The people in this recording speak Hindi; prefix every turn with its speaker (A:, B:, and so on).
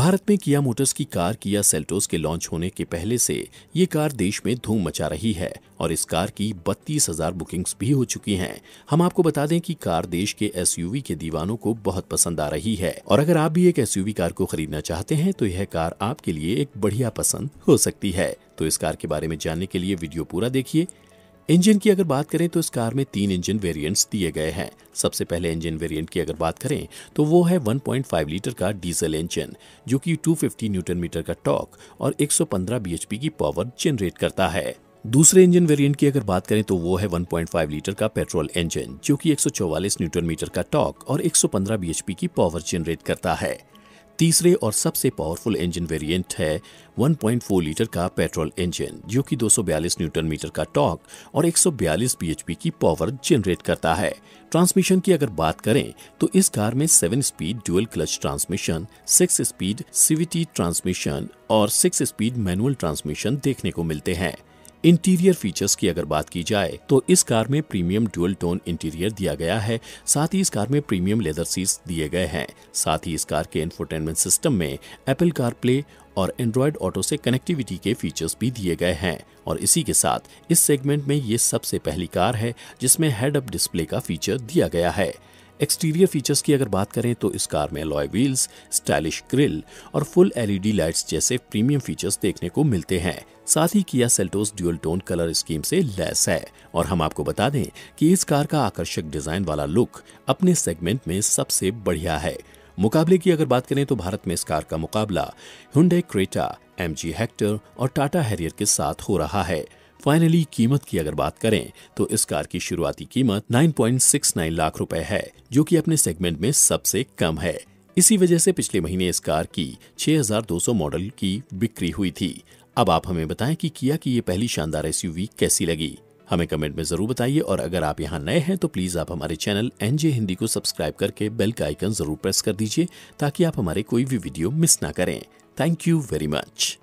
A: भारत में किया मोटर्स की कार किया सेल्टोस के लॉन्च होने के पहले से ये कार देश में धूम मचा रही है और इस कार की बत्तीस हज़ार बुकिंग्स भी हो चुकी हैं। हम आपको बता दें कि कार देश के एसयूवी के दीवानों को बहुत पसंद आ रही है और अगर आप भी एक एसयूवी कार को खरीदना चाहते हैं तो यह कार आपके लिए एक बढ़िया पसंद हो सकती है। तो इस कार के बारे में जानने के लिए वीडियो पूरा देखिए। इंजन की अगर बात करें तो इस कार में तीन इंजन वेरिएंट्स दिए गए हैं। सबसे पहले इंजन वेरिएंट की अगर बात करें तो वो है 1.5 लीटर का डीजल इंजन, जो कि 250 न्यूटन मीटर का टॉक और 115 बीएचपी की पावर जनरेट करता है। दूसरे इंजन वेरिएंट की अगर बात करें तो वो है 1.5 लीटर का पेट्रोल इंजन जो कि 144 न्यूटन मीटर का टॉक और 115 बीएचपी की पावर जनरेट करता है। तीसरे और सबसे पावरफुल इंजन वेरिएंट है 1.4 लीटर का पेट्रोल इंजन जो कि 242 न्यूटन मीटर का टॉक और 142 बीएचपी की पावर जनरेट करता है। ट्रांसमिशन की अगर बात करें तो इस कार में 7 speed dual clutch transmission 6 speed CVT transmission और 6 स्पीड मैनुअल ट्रांसमिशन देखने को मिलते हैं। इंटीरियर फीचर्स की अगर बात की जाए तो इस कार में प्रीमियम ड्यूअल टोन इंटीरियर दिया गया है। साथ ही इस कार में प्रीमियम लेदर सीट्स दिए गए हैं। साथ ही इस कार के इंफोटेनमेंट सिस्टम में एप्पल कार प्ले और एंड्रॉयड ऑटो से कनेक्टिविटी के फीचर्स भी दिए गए हैं। और इसी के साथ, इस सेगमेंट में ये सबसे पहली कार है, जिसमें हेड अप डिस्प्ले का फीचर दिया गया है। एक्सटीरियर फीचर्स की अगर बात करें तो इस कार में लॉय व्हील्स स्टाइलिश ग्रिल और फुल एलईडी लाइट्स जैसे प्रीमियम फीचर्स देखने को मिलते हैं। साथ ही Kia Seltos dual tone colour scheme से लेस है। और हम आपको बता दें कि इस कार का आकर्षक डिज़ाइन वाला लुक अपने सेगमेंट में सबसे बढ़िया है। मुकाबले की अगर बात करें तो भारत में इस कार का मुकाबला Hyundai Creta M G Hector और टाटा हैरियर के साथ हो रहा है। फाइनली कीमत की अगर बात करें तो इस कार की शुरुआती कीमत 9.69 लाख रुपए है, जो कि अपने सेगमेंट में सबसे कम है। इसी वजह से पिछले महीने इस कार की 6200 मॉडल की बिक्री हुई थी। अब आप हमें बताएँ कि किया की ये पहली शानदार एसयूवी कैसी लगी? हमें कमेंट में ज़रूर बताइए और अगर आप यहाँ नए हैं तो प्लीज़ आप हमारे चैनल एनजे हिंदी को सब्सक्राइब करके बेल का आइकन ज़रूर प्रेस कर दीजिए, ताकि आप हमारे कोई भी वीडियो मिस ना करें। Thank you very much